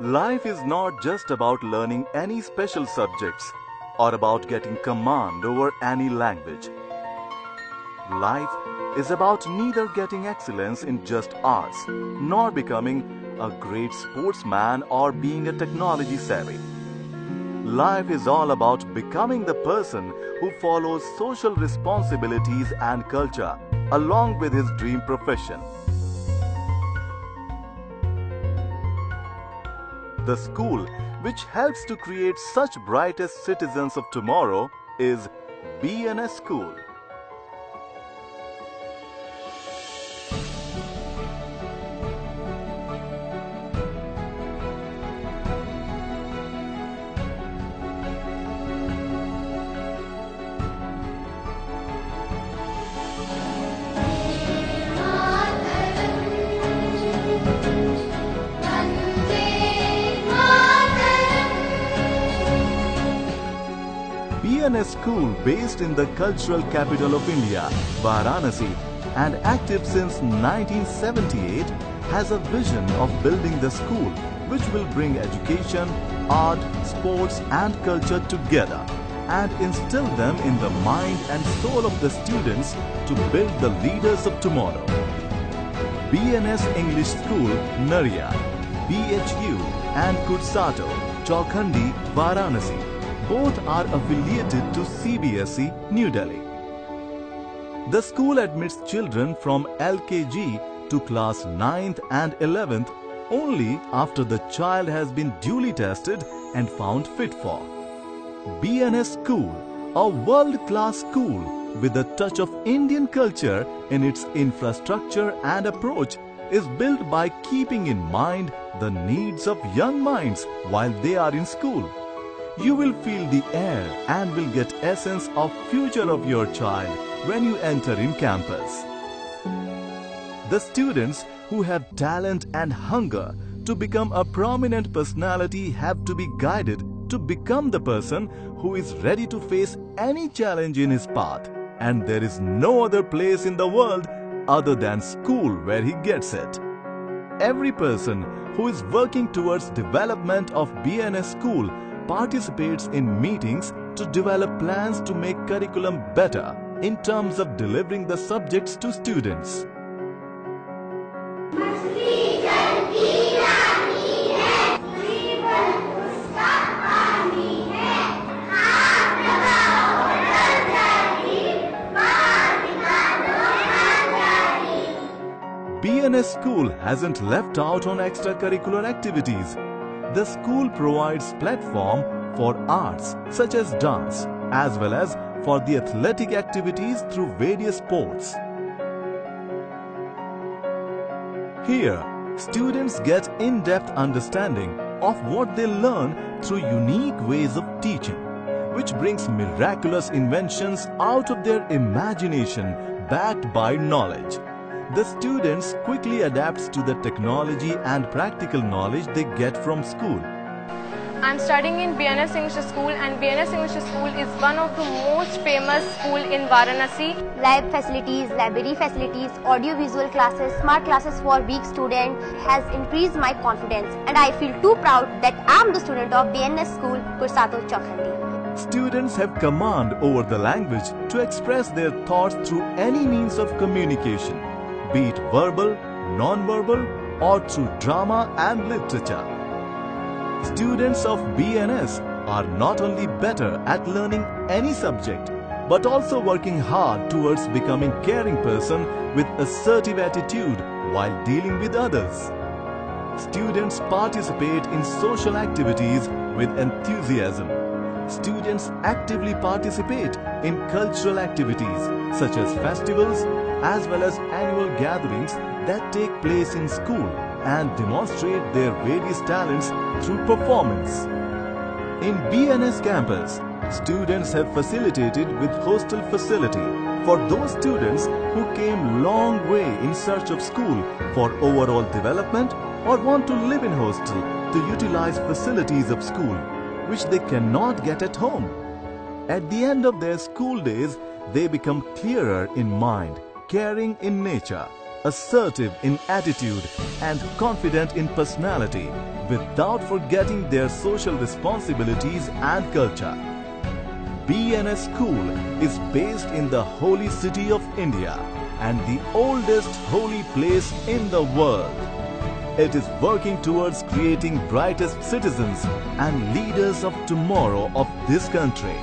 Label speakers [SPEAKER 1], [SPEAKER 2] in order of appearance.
[SPEAKER 1] Life is not just about learning any special subjects or about getting command over any language. Life is about neither getting excellence in just arts nor becoming a great sportsman or being a technology savvy. Life is all about becoming the person who follows social responsibilities and culture along with his dream profession. The school which helps to create such brightest citizens of tomorrow is BNS School. BNS School, based in the cultural capital of India, Varanasi, and active since 1978, has a vision of building the school which will bring education, art, sports, and culture together and instill them in the mind and soul of the students to build the leaders of tomorrow. BNS English School, Naria, BHU, and Kursato, Chaukhandi, Varanasi both are affiliated to CBSE, New Delhi. The school admits children from LKG to class 9th and 11th only after the child has been duly tested and found fit for. BNS School, a world-class school with a touch of Indian culture in its infrastructure and approach, is built by keeping in mind the needs of young minds while they are in school you will feel the air and will get essence of future of your child when you enter in campus. The students who have talent and hunger to become a prominent personality have to be guided to become the person who is ready to face any challenge in his path and there is no other place in the world other than school where he gets it. Every person who is working towards development of BNS school participates in meetings to develop plans to make curriculum better in terms of delivering the subjects to students. BNS School hasn't left out on extracurricular activities the school provides platform for arts such as dance as well as for the athletic activities through various sports. Here, students get in-depth understanding of what they learn through unique ways of teaching, which brings miraculous inventions out of their imagination backed by knowledge the students quickly adapts to the technology and practical knowledge they get from school.
[SPEAKER 2] I'm studying in BNS English School and BNS English School is one of the most famous school in Varanasi.
[SPEAKER 3] Lab facilities, library facilities, audio-visual classes, smart classes for weak students has increased my confidence and I feel too proud that I'm the student of BNS School, Kursato Chaukhandi.
[SPEAKER 1] Students have command over the language to express their thoughts through any means of communication be it verbal, non-verbal or through drama and literature. Students of BNS are not only better at learning any subject but also working hard towards becoming caring person with assertive attitude while dealing with others. Students participate in social activities with enthusiasm. Students actively participate in cultural activities such as festivals, as well as annual gatherings that take place in school and demonstrate their various talents through performance. In BNS campus, students have facilitated with hostel facility for those students who came long way in search of school for overall development or want to live in hostel to utilize facilities of school which they cannot get at home. At the end of their school days, they become clearer in mind caring in nature, assertive in attitude and confident in personality without forgetting their social responsibilities and culture. BNS School is based in the holy city of India and the oldest holy place in the world. It is working towards creating brightest citizens and leaders of tomorrow of this country.